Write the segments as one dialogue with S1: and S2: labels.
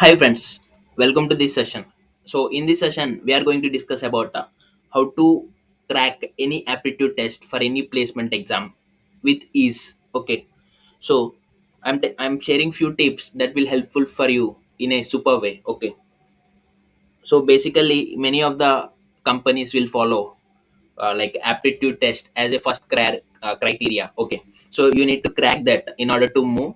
S1: Hi friends, welcome to this session. So in this session, we are going to discuss about uh, how to crack any aptitude test for any placement exam with ease. Okay, so I'm t- I'm sharing few tips that will helpful for you in a super way. Okay, so basically, many of the companies will follow uh, like aptitude test as a first cra- uh, criteria. Okay, so you need to crack that in order to move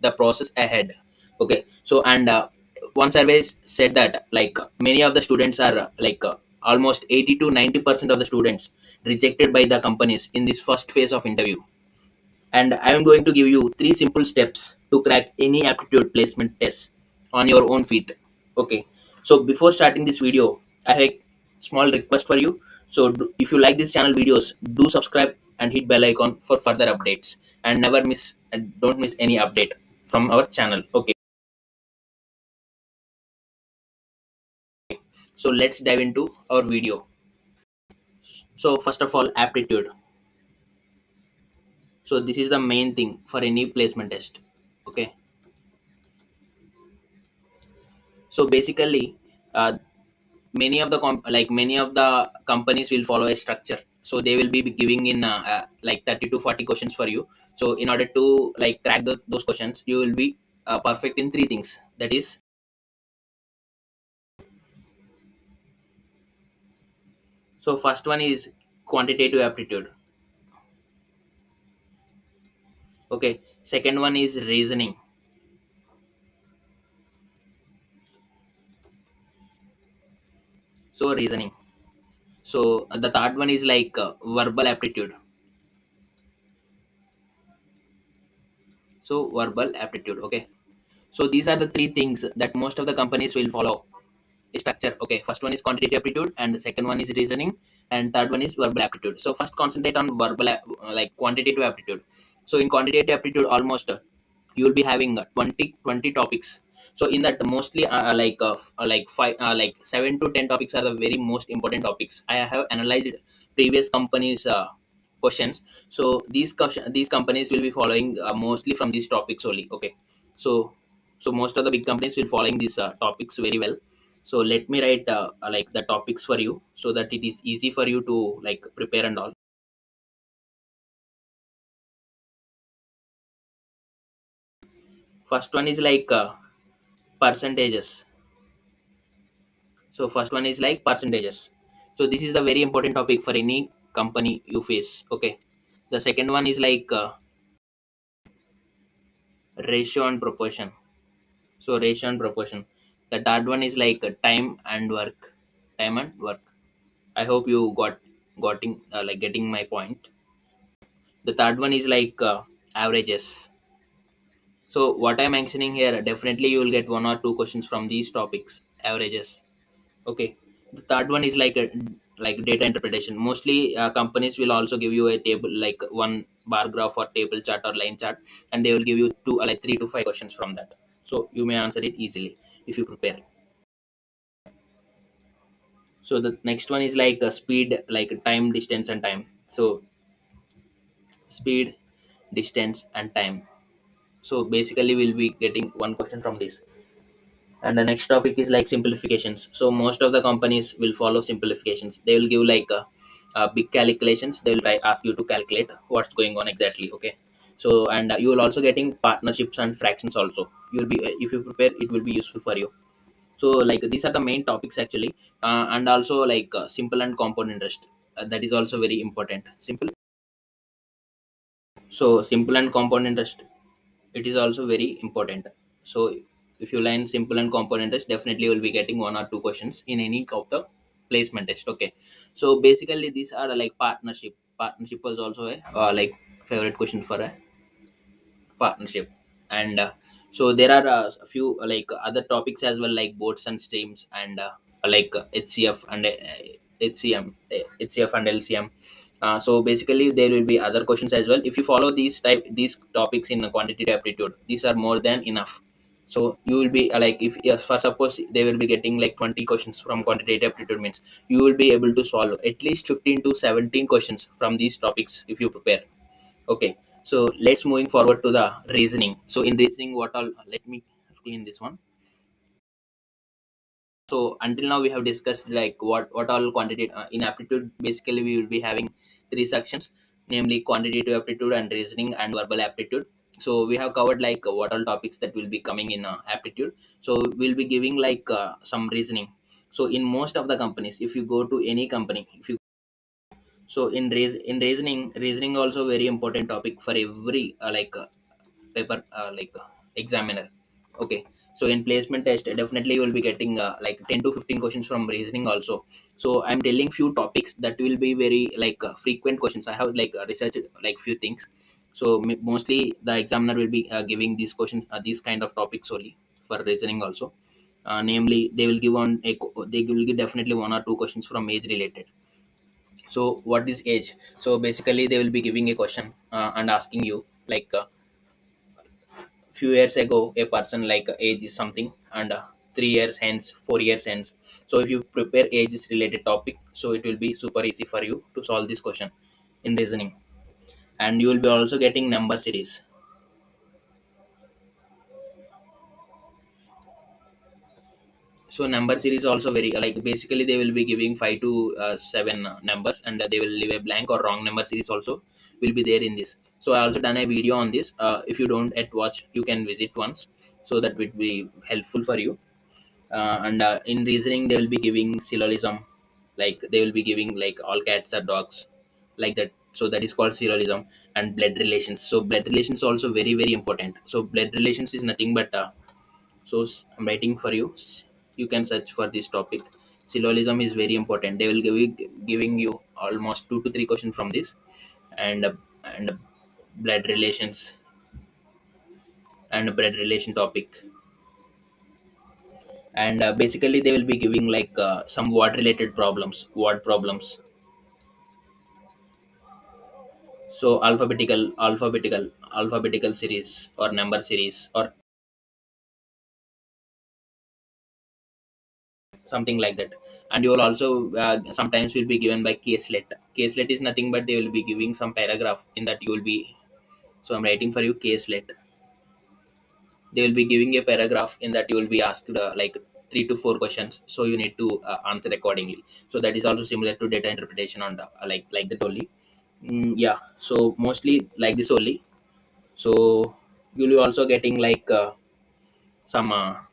S1: the process ahead okay so and uh, one survey said that like many of the students are like almost 80 to 90 percent of the students rejected by the companies in this first phase of interview. And i am going to give you three simple steps to crack any aptitude placement test on your own feet. Okay. So before starting this video i have a small request for you. So if you like this channel videos do subscribe and hit bell icon for further updates. And never miss and don't miss any update from our channel. Okay so let's dive into our video. So first of all aptitude. So this is the main thing for any placement test okay? So basically uh, many of the like many of the companies will follow a structure. So they will be giving in uh, uh, like 30 to 40 questions for you. So in order to like crack the, those questions you will be uh, perfect in three things. That is so first one is quantitative aptitude. Okay second one is reasoning. So reasoning. So the third one is like uh, verbal aptitude. So verbal aptitude okay. So these are the three things that most of the companies will follow structure. Okay first one is quantitative aptitude and the second one is reasoning and third one is verbal aptitude. So first concentrate on verbal like quantitative aptitude. So in quantitative aptitude almost uh, you will be having uh, 20 20 topics. So in that mostly uh, uh, like uh, uh, like five uh, like 7 to 10 topics are the very most important topics. I have analyzed previous companies uh, questions. So these these companies will be following uh, mostly from these topics only. Okay. So so most of the big companies will following these uh, topics very well so let me write uh, uh, like the topics for you so that it is easy for you to like prepare and all. First one is like uh, percentages. So first one is like percentages. So this is the very important topic for any company you face okay? The second one is like uh, ratio and proportion. So ratio and proportion the third one is like uh, time and work time and work i hope you got getting uh, like getting my point the third one is like uh, averages So what I'm mentioning here, definitely you will get one or two questions from these topics, averages. Okay. The third one is like a like data interpretation. Mostly uh, companies will also give you a table like one bar graph or table chart or line chart, and they will give you two uh, like three to five questions from that. So you may answer it easily if you prepare. So the next one is like a speed, like time, distance, and time. So speed, distance, and time. So basically, we'll be getting one question from this and the next topic is like simplifications so most of the companies will follow simplifications they will give like uh, uh, big calculations they will ask you to calculate what's going on exactly okay so and uh, you will also getting partnerships and fractions also. You'll be uh, if you prepare it will be useful for you. So like these are the main topics actually. Uh, and also like uh, simple and compound interest uh, that is also very important. Simple. So simple and compound interest it is also very important. So if you learn simple and compound interest definitely you will be getting one or two questions in any of the placement test okay? So basically these are like partnership. Partnership was also a uh, like favorite question for a partnership. And uh, so there are uh, a few uh, like other topics as well like boats and streams and uh, like uh, hcf and uh, hcm uh, hcf and lcm uh, so basically there will be other questions as well. If you follow these type these topics in quantitative aptitude these are more than enough. So you will be uh, like if yes, for suppose they will be getting like 20 questions from quantitative aptitude means you will be able to solve at least 15 to 17 questions from these topics if you prepare. Okay so let's moving forward to the reasoning. So in reasoning what all let me clean this one. So until now we have discussed like what what all quantity uh, in aptitude basically we will be having three sections namely quantitative aptitude and reasoning and verbal aptitude. So we have covered like what all topics that will be coming in uh, aptitude. So we'll be giving like uh, some reasoning. So in most of the companies if you go to any company if you so in raise in reasoning reasoning also very important topic for every uh, like uh, paper uh, like uh, examiner. Okay. So in placement test definitely you will be getting uh, like 10 to 15 questions from reasoning also. So i'm telling few topics that will be very like uh, frequent questions. I have like researched like few things. So mostly the examiner will be giving these questions these kind of topics only for reasoning also. Namely they will give on a they will give definitely one or two questions from age related so what is age? So basically they will be giving a question uh, and asking you like uh, few years ago a person like uh, age is something and uh, three years hence four years hence. So if you prepare ages related topic so it will be super easy for you to solve this question in reasoning. And you will be also getting number series so number series also very like basically they will be giving five to uh, seven numbers and they will leave a blank or wrong number series also will be there in this. So i also done a video on this. Uh, if you don't yet watch you can visit once. So that would be helpful for you. Uh, and uh, in reasoning they will be giving syllogism. Like they will be giving like all cats are dogs like that. So that is called syllogism and blood relations. So blood relations also very very important. So blood relations is nothing but uh, so i'm writing for you you can search for this topic. Syllogism is very important. They will give you, giving you almost two to three questions from this. And and blood relations and blood relation topic. And uh, basically they will be giving like uh, some word related problems word problems. So alphabetical alphabetical alphabetical series or number series or something like that. And you will also uh, sometimes will be given by caselet. Caselet is nothing but they will be giving some paragraph in that you will be so i'm writing for you caselet. They will be giving a paragraph in that you will be asked uh, like three to four questions so you need to uh, answer accordingly. So that is also similar to data interpretation on the, uh, like like that only. Mm, yeah so mostly like this only. So you'll be also getting like uh, some uh,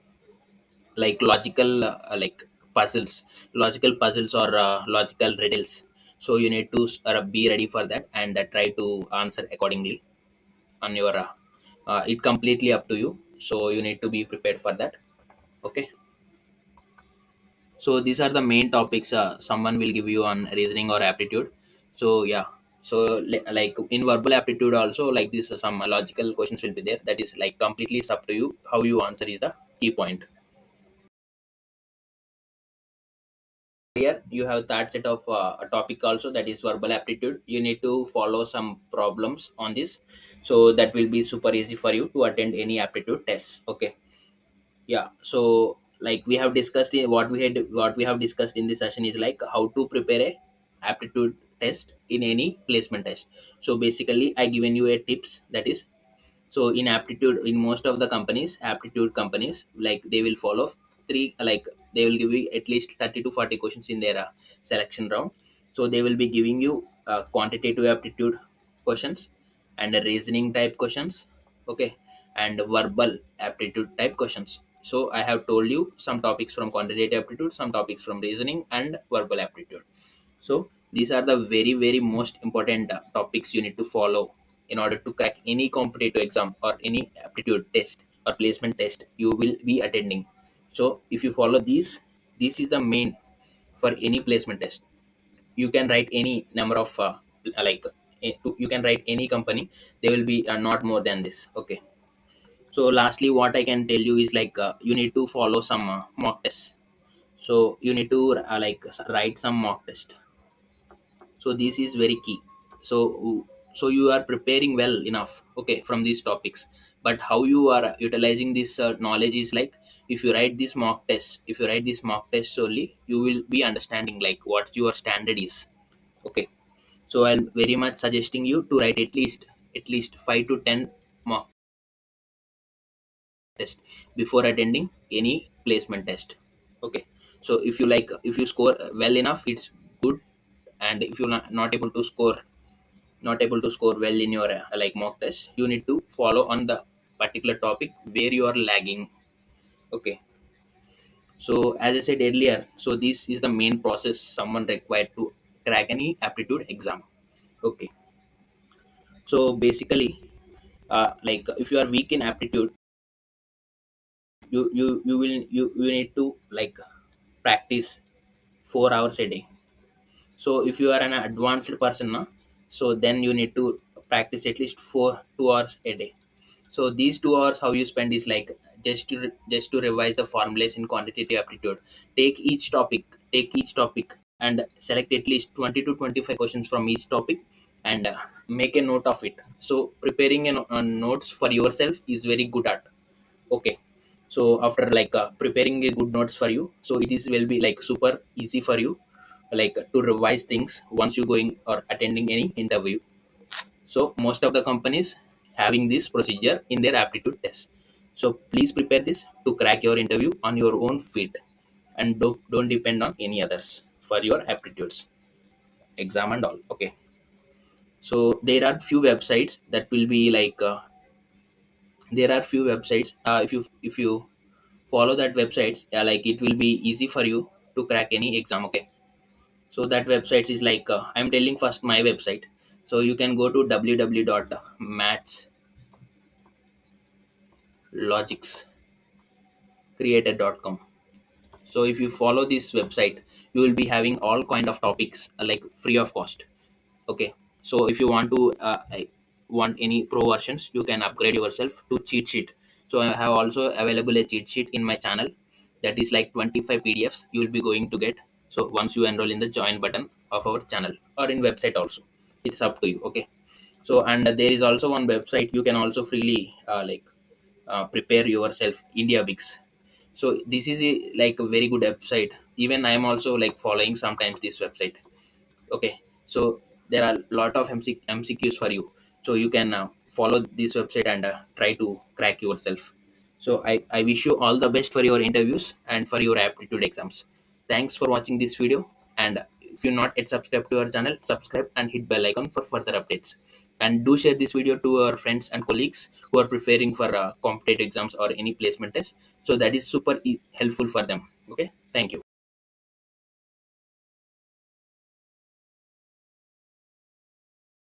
S1: like logical uh, like puzzles logical puzzles or uh, logical riddles. So you need to uh, be ready for that and uh, try to answer accordingly on your uh, it completely up to you. So you need to be prepared for that. Okay? So these are the main topics someone will give you on reasoning or aptitude. So yeah. So like in verbal aptitude also like this some logical questions will be there. That is like completely it's up to you. How you answer is the key point here you have that set of uh, a topic also that is verbal aptitude. You need to follow some problems on this so that will be super easy for you to attend any aptitude tests okay? Yeah so like we have discussed what we had what we have discussed in this session is like how to prepare a aptitude test in any placement test. So basically i given you a tips that is so in aptitude in most of the companies aptitude companies like they will follow three like they will give you at least 30 to 40 questions in their uh, selection round. So they will be giving you uh, quantitative aptitude questions and reasoning type questions okay and verbal aptitude type questions. So i have told you some topics from quantitative aptitude some topics from reasoning and verbal aptitude. So these are the very very most important uh, topics you need to follow in order to crack any competitive exam or any aptitude test or placement test you will be attending so if you follow these this is the main for any placement test. You can write any number of uh, like you can write any company they will be uh, not more than this okay? So lastly what i can tell you is like uh, you need to follow some uh, mock tests. So you need to uh, like write some mock test. So this is very key. So so you are preparing well enough okay from these topics. But how you are utilizing this uh, knowledge is like if you write this mock test if you write this mock test solely you will be understanding like what your standard is okay. So i'm very much suggesting you to write at least at least 5 to 10 mock test before attending any placement test okay. So if you like if you score well enough it's good. And if you're not, not able to score not able to score well in your uh, like mock test you need to follow on the particular topic where you are lagging. Okay. So as i said earlier so this is the main process someone required to crack any aptitude exam. Okay. So basically uh, like if you are weak in aptitude you you you will you, you need to like practice four hours a day. So if you are an advanced person now so then you need to practice at least four two hours a day. So these two hours how you spend is like just to just to revise the formulas in quantitative aptitude. Take each topic take each topic and select at least 20 to 25 questions from each topic and uh, make a note of it. So preparing a, no- uh, notes for yourself is very good at okay? So after like uh, preparing a good notes for you so it is will be like super easy for you like to revise things once you're going or attending any interview. So most of the companies having this procedure in their aptitude test. So please prepare this to crack your interview on your own feet. And don't, don't depend on any others for your aptitudes. Exam and all. Okay. So there are few websites that will be like uh, there are few websites uh, if you if you follow that websites yeah, like it will be easy for you to crack any exam. Okay so that websites is like uh, i'm telling first my website. So you can go to www.mathslogicscreator.com so if you follow this website you will be having all kind of topics uh, like free of cost. Okay? So if you want to uh, want any pro versions you can upgrade yourself to cheat sheet. So i have also available a cheat sheet in my channel. That is like 25 pdfs you will be going to get so once you enroll in the join button of our channel or in website also it's up to you okay? So and there is also one website you can also freely uh, like uh, prepare yourself IndiaBIX. So this is a, like a very good website. Even i am also like following sometimes this website okay? So there are a lot of MC, mcqs for you. So you can uh, follow this website and uh, try to crack yourself. So I, I wish you all the best for your interviews and for your aptitude exams thanks for watching this video. And if you're not yet subscribed to our channel subscribe and hit bell icon for further updates. And do share this video to your friends and colleagues who are preparing for uh, competitive exams or any placement test. So that is super e- helpful for them. Okay? Thank you